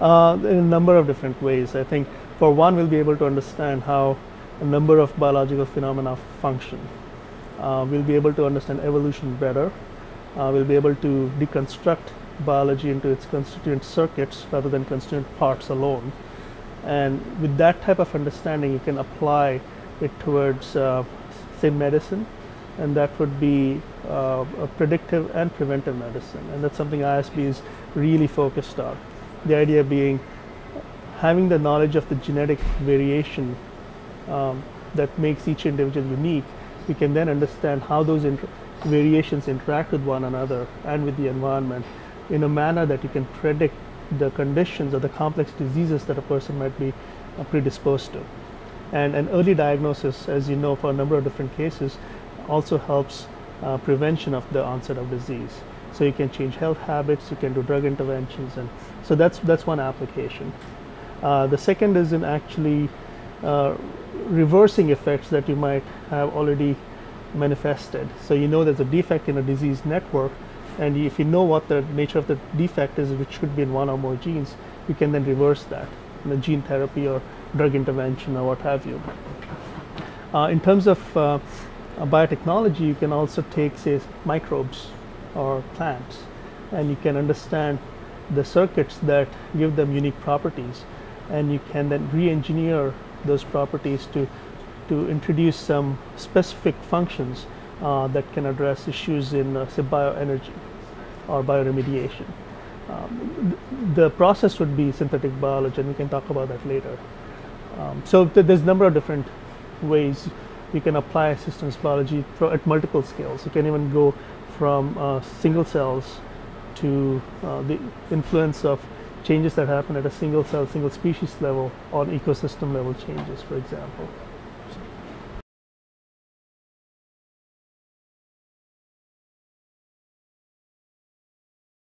Uh, in a number of different ways. I think for one, we'll be able to understand how a number of biological phenomena function. Uh, we'll be able to understand evolution better. Uh, we'll be able to deconstruct biology into its constituent circuits rather than constituent parts alone. And with that type of understanding, you can apply it towards, uh, say, medicine, and that would be uh, a predictive and preventive medicine. And that's something ISB is really focused on. The idea being having the knowledge of the genetic variation um, that makes each individual unique, we can then understand how those inter variations interact with one another and with the environment in a manner that you can predict the conditions or the complex diseases that a person might be uh, predisposed to. And an early diagnosis, as you know, for a number of different cases, also helps uh, prevention of the onset of disease. So you can change health habits, you can do drug interventions, and so that's that's one application. Uh, the second is in actually uh, reversing effects that you might have already manifested. So you know there's a defect in a disease network, and if you know what the nature of the defect is, which could be in one or more genes, you can then reverse that in a gene therapy or drug intervention or what have you. Uh, in terms of uh, biotechnology, you can also take, say, microbes or plants, and you can understand the circuits that give them unique properties, and you can then re-engineer those properties to to introduce some specific functions uh, that can address issues in uh, say bioenergy or bioremediation. Um, th the process would be synthetic biology, and we can talk about that later. Um, so th there's a number of different ways you can apply systems biology at multiple scales. You can even go from uh, single cells to uh, the influence of changes that happen at a single cell, single species level on ecosystem level changes, for example.